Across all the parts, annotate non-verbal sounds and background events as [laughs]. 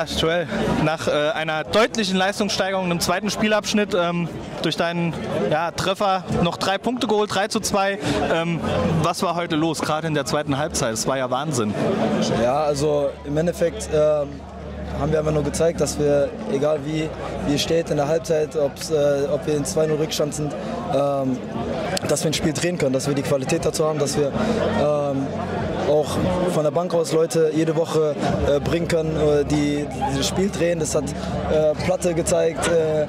Ja, Joel, nach äh, einer deutlichen Leistungssteigerung im zweiten Spielabschnitt ähm, durch deinen ja, Treffer noch drei Punkte geholt, 3 zu 2. Ähm, was war heute los, gerade in der zweiten Halbzeit? Es war ja Wahnsinn. Ja, also im Endeffekt ähm, haben wir einfach nur gezeigt, dass wir, egal wie, es steht in der Halbzeit, äh, ob wir in 2-0 Rückstand sind, ähm, dass wir ein Spiel drehen können, dass wir die Qualität dazu haben, dass wir ähm, auch von der Bank aus Leute jede Woche äh, bringen können, äh, die, die, das Spiel drehen. Das hat äh, Platte gezeigt, äh,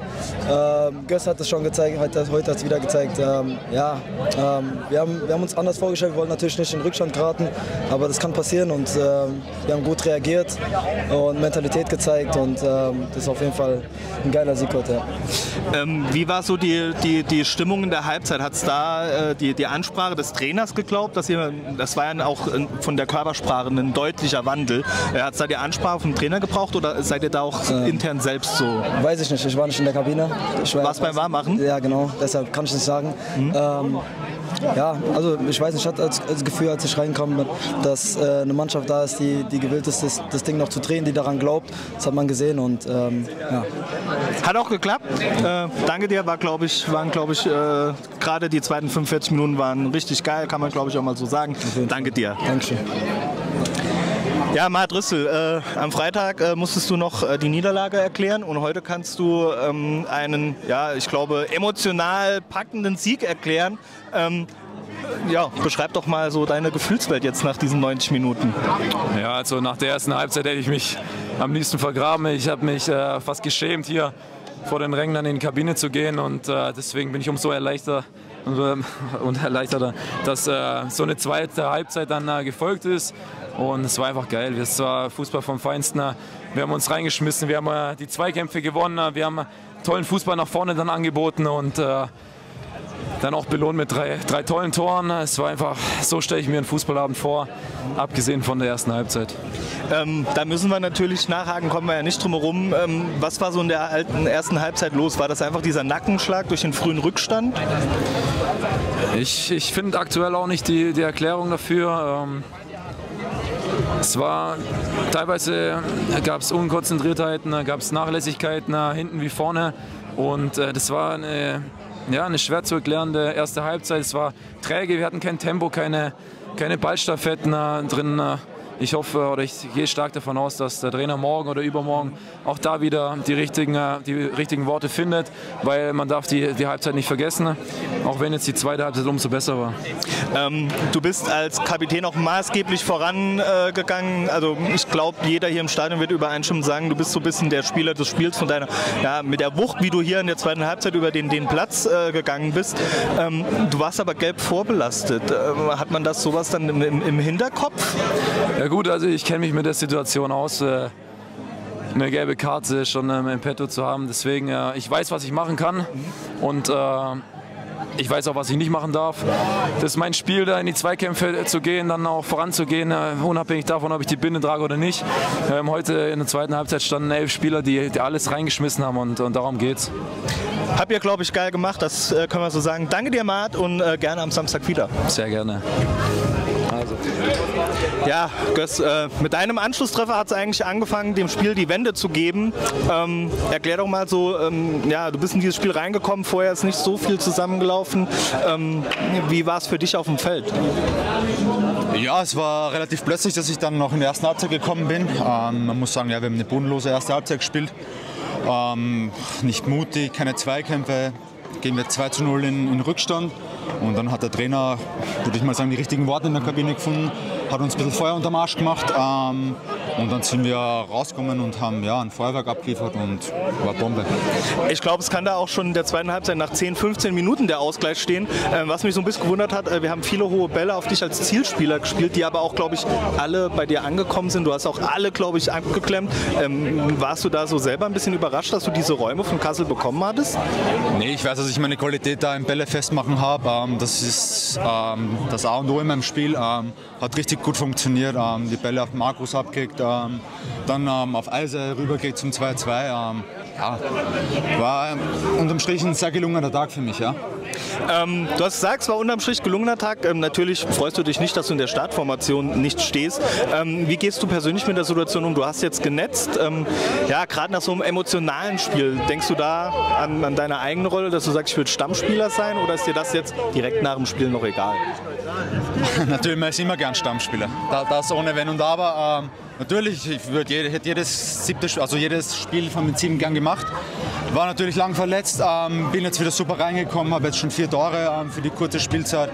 ähm, Göss hat es schon gezeigt, heute, heute hat es wieder gezeigt. Ähm, ja, ähm, wir, haben, wir haben uns anders vorgestellt, wir wollten natürlich nicht in Rückstand geraten, aber das kann passieren und ähm, wir haben gut reagiert und Mentalität gezeigt und ähm, das ist auf jeden Fall ein geiler Sieg heute. Ähm, wie war so die, die, die Stimmung in der Halbzeit? Hat es da äh, die, die Ansprache des Trainers geglaubt, dass ihr, das war ja auch von der Körpersprache ein deutlicher Wandel. Äh, Hat es da die Ansprache vom Trainer gebraucht oder seid ihr da auch ähm, intern selbst so? Weiß ich nicht, ich war nicht in der Kabine. Ich war, Warst beim Warmmachen? Ja, genau, deshalb kann ich nicht sagen. Mhm. Ähm, ja, also ich weiß nicht, ich hatte das Gefühl, als ich reinkam, dass äh, eine Mannschaft da ist, die, die gewillt ist, das, das, Ding noch zu drehen, die daran glaubt. Das hat man gesehen und ähm, ja. Hat auch geklappt. Äh, danke dir, war glaube ich, waren glaube ich äh, gerade die zweiten 45 Minuten waren richtig geil, kann man glaube ich auch mal so sagen. Danke dir. Dankeschön. Ja, Matt Rüssel, äh, am Freitag äh, musstest du noch äh, die Niederlage erklären und heute kannst du ähm, einen, ja, ich glaube, emotional packenden Sieg erklären. Ähm, ja, beschreib doch mal so deine Gefühlswelt jetzt nach diesen 90 Minuten. Ja, also nach der ersten Halbzeit hätte ich mich am liebsten vergraben. Ich habe mich äh, fast geschämt, hier vor den Rängen in die Kabine zu gehen und äh, deswegen bin ich umso erleichtert und, [laughs] und erleichterter, dass äh, so eine zweite Halbzeit dann gefolgt ist und es war einfach geil. Es war Fußball vom Feinsten. Wir haben uns reingeschmissen, wir haben äh, die Zweikämpfe gewonnen, wir haben tollen Fußball nach vorne dann angeboten und äh, dann auch belohnt mit drei, drei tollen Toren. Es war einfach, so stelle ich mir einen Fußballabend vor, abgesehen von der ersten Halbzeit. Ähm, da müssen wir natürlich nachhaken, kommen wir ja nicht drum herum. Ähm, was war so in der ersten Halbzeit los? War das einfach dieser Nackenschlag durch den frühen Rückstand? Ich, ich finde aktuell auch nicht die, die Erklärung dafür. Ähm, es war teilweise gab es Unkonzentriertheiten, gab es Nachlässigkeiten hinten wie vorne und äh, das war eine, ja, eine schwer zu erklärende erste Halbzeit. Es war träge, wir hatten kein Tempo, keine, keine Ballstaffetten drin ich hoffe oder ich gehe stark davon aus, dass der Trainer morgen oder übermorgen auch da wieder die richtigen, äh, die richtigen Worte findet, weil man darf die, die Halbzeit nicht vergessen, auch wenn jetzt die zweite Halbzeit umso besser war. Ähm, du bist als Kapitän auch maßgeblich vorangegangen. Äh, also ich glaube, jeder hier im Stadion wird übereinstimmend sagen, du bist so ein bisschen der Spieler des Spiels von deiner, ja, mit der Wucht, wie du hier in der zweiten Halbzeit über den, den Platz äh, gegangen bist. Ähm, du warst aber gelb vorbelastet. Äh, hat man das sowas dann im, im, im Hinterkopf? Ja gut, also ich kenne mich mit der Situation aus. Äh, eine gelbe Karte schon ähm, im Petto zu haben. Deswegen, äh, ich weiß, was ich machen kann. Und äh, ich weiß auch, was ich nicht machen darf. Das ist mein Spiel, da in die Zweikämpfe zu gehen, dann auch voranzugehen, unabhängig davon, ob ich die Binde trage oder nicht. Ähm, heute in der zweiten Halbzeit standen elf Spieler, die, die alles reingeschmissen haben und, und darum geht's. Habt ihr, glaube ich, geil gemacht, das können wir so sagen. Danke dir, Mart, und gerne am Samstag wieder. Sehr gerne. Ja, Göss, äh, mit deinem Anschlusstreffer hat es eigentlich angefangen, dem Spiel die Wende zu geben. Ähm, erklär doch mal so, ähm, ja, du bist in dieses Spiel reingekommen, vorher ist nicht so viel zusammengelaufen. Ähm, wie war es für dich auf dem Feld? Ja, es war relativ plötzlich, dass ich dann noch in der ersten Halbzeit gekommen bin. Ähm, man muss sagen, ja, wir haben eine bodenlose erste Halbzeit gespielt. Ähm, nicht mutig, keine Zweikämpfe. Gehen wir 2 zu 0 in, in Rückstand. Und dann hat der Trainer, würde ich mal sagen, die richtigen Worte in der Kabine gefunden, hat uns ein bisschen Feuer unterm Arsch gemacht. Ähm, und dann sind wir rausgekommen und haben ja, ein Feuerwerk abgeliefert und war Bombe. Ich glaube, es kann da auch schon in der zweiten Halbzeit nach 10, 15 Minuten der Ausgleich stehen. Ähm, was mich so ein bisschen gewundert hat, äh, wir haben viele hohe Bälle auf dich als Zielspieler gespielt, die aber auch, glaube ich, alle bei dir angekommen sind. Du hast auch alle, glaube ich, abgeklemmt. Ähm, warst du da so selber ein bisschen überrascht, dass du diese Räume von Kassel bekommen hattest? Nee, ich weiß, dass ich meine Qualität da im Bälle festmachen habe. Ähm, das ist das A und O in meinem Spiel. Hat richtig gut funktioniert. Die Bälle auf Markus abgekriegt, dann ähm, auf Eise rübergeht zum 2-2. ja, war unterm Strich ein sehr gelungener Tag für mich. Ja. Ähm, du hast gesagt, es war unterm Strich gelungener Tag. Ähm, natürlich freust du dich nicht, dass du in der Startformation nicht stehst. Ähm, wie gehst du persönlich mit der Situation um? Du hast jetzt genetzt. Ähm, ja, gerade nach so einem emotionalen Spiel, denkst du da an, an deine eigene Rolle, dass du sagst, ich will Stammspieler sein oder ist dir das jetzt direkt nach dem Spiel noch egal? [laughs] natürlich, man ist immer gern Stammspieler. Das ohne Wenn und Aber. Natürlich, ich jede, hätte jedes, siebte, also jedes Spiel von den sieben gern gemacht. War natürlich lang verletzt, ähm, bin jetzt wieder super reingekommen, habe jetzt schon vier Tore ähm, für die kurze Spielzeit.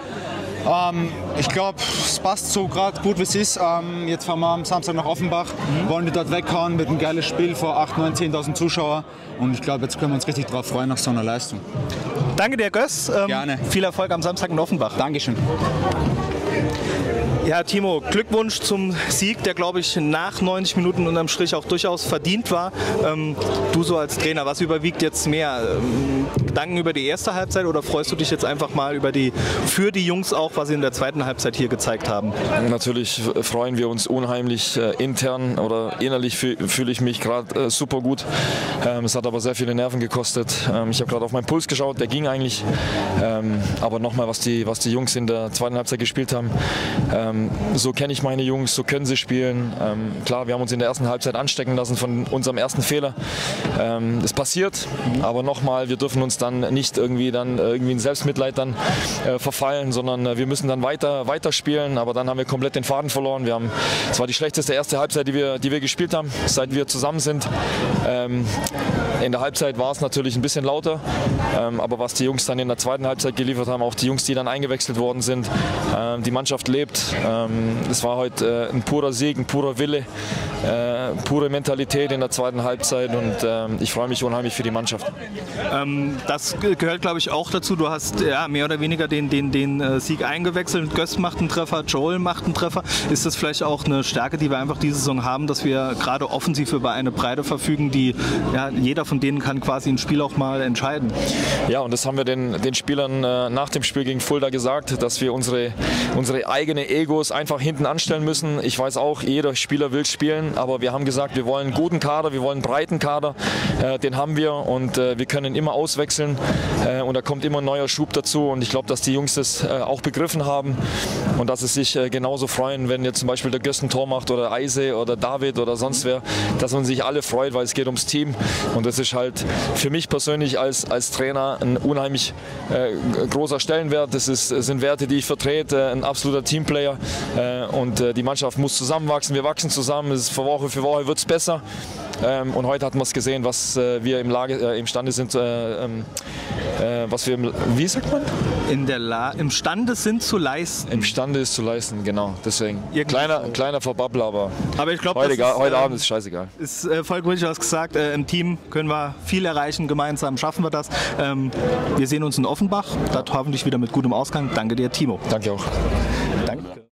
Ähm, ich glaube, es passt so gerade gut, wie es ist. Ähm, jetzt fahren wir am Samstag nach Offenbach, mhm. wollen die dort weghauen mit einem geiles Spiel vor 8.000, 9.000, 10.000 Zuschauern. Und ich glaube, jetzt können wir uns richtig darauf freuen nach so einer Leistung. Danke dir, Göss. Ähm, Gerne. Viel Erfolg am Samstag in Offenbach. Dankeschön. Ja, Timo, Glückwunsch zum Sieg, der glaube ich nach 90 Minuten unterm Strich auch durchaus verdient war. Ähm, du so als Trainer, was überwiegt jetzt mehr? Ähm, Gedanken über die erste Halbzeit oder freust du dich jetzt einfach mal über die, für die Jungs auch, was sie in der zweiten Halbzeit hier gezeigt haben? Natürlich freuen wir uns unheimlich äh, intern oder innerlich fühle fühl ich mich gerade äh, super gut. Ähm, es hat aber sehr viele Nerven gekostet. Ähm, ich habe gerade auf meinen Puls geschaut, der ging eigentlich. Ähm, aber nochmal, was die, was die Jungs in der zweiten Halbzeit gespielt haben ähm, so kenne ich meine Jungs, so können sie spielen. Ähm, klar, wir haben uns in der ersten Halbzeit anstecken lassen von unserem ersten Fehler. Ähm, es passiert, aber nochmal, wir dürfen uns dann nicht irgendwie dann irgendwie in Selbstmitleid dann äh, verfallen, sondern äh, wir müssen dann weiter, weiter spielen. Aber dann haben wir komplett den Faden verloren. Wir haben, es war die schlechteste erste Halbzeit, die wir, die wir gespielt haben, seit wir zusammen sind. Ähm, in der Halbzeit war es natürlich ein bisschen lauter, ähm, aber was die Jungs dann in der zweiten Halbzeit geliefert haben, auch die Jungs, die dann eingewechselt worden sind, ähm, die Mannschaft lebt. Ähm, es war heute äh, ein purer Sieg, ein purer Wille, äh, pure Mentalität in der zweiten Halbzeit und ähm, ich freue mich unheimlich für die Mannschaft. Ähm, das gehört, glaube ich, auch dazu. Du hast ja, mehr oder weniger den, den, den äh, Sieg eingewechselt. Göss macht einen Treffer, Joel macht einen Treffer. Ist das vielleicht auch eine Stärke, die wir einfach diese Saison haben, dass wir gerade offensiv über eine Breite verfügen, die ja, jeder von denen kann quasi ein Spiel auch mal entscheiden? Ja, und das haben wir den, den Spielern äh, nach dem Spiel gegen Fulda gesagt, dass wir unsere, unsere eigene Egos einfach hinten anstellen müssen. Ich weiß auch, jeder Spieler will spielen, aber wir haben gesagt, wir wollen einen guten Kader, wir wollen einen breiten Kader. Äh, den haben wir und äh, wir können immer auswechseln äh, und da kommt immer ein neuer Schub dazu und ich glaube, dass die Jungs das äh, auch begriffen haben und dass sie sich äh, genauso freuen, wenn jetzt zum Beispiel der Gösten Tor macht oder Eise oder David oder sonst wer, dass man sich alle freut, weil es geht ums Team und das ist halt für mich persönlich als, als Trainer ein unheimlich äh, großer Stellenwert. Das, ist, sind Werte, die ich vertrete, ein absoluter Teamplayer und die Mannschaft muss zusammenwachsen. Wir wachsen zusammen, es von Woche für Woche wird es besser. Ähm, und heute hatten wir es gesehen, was äh, wir im Lage, äh, imstande sind, äh, ähm, äh, was wir, im, wie sagt man? In der La imstande sind zu leisten. Imstande ist zu leisten, genau. Deswegen kleiner, so. kleiner Verbabbler, aber, aber ich glaub, heute, ist, heute äh, Abend ist scheißegal. Ist äh, voll gut, du hast gesagt, im Team können wir viel erreichen, gemeinsam schaffen wir das. Ähm, wir sehen uns in Offenbach, dort hoffentlich wieder mit gutem Ausgang. Danke dir, Timo. Danke auch. Danke.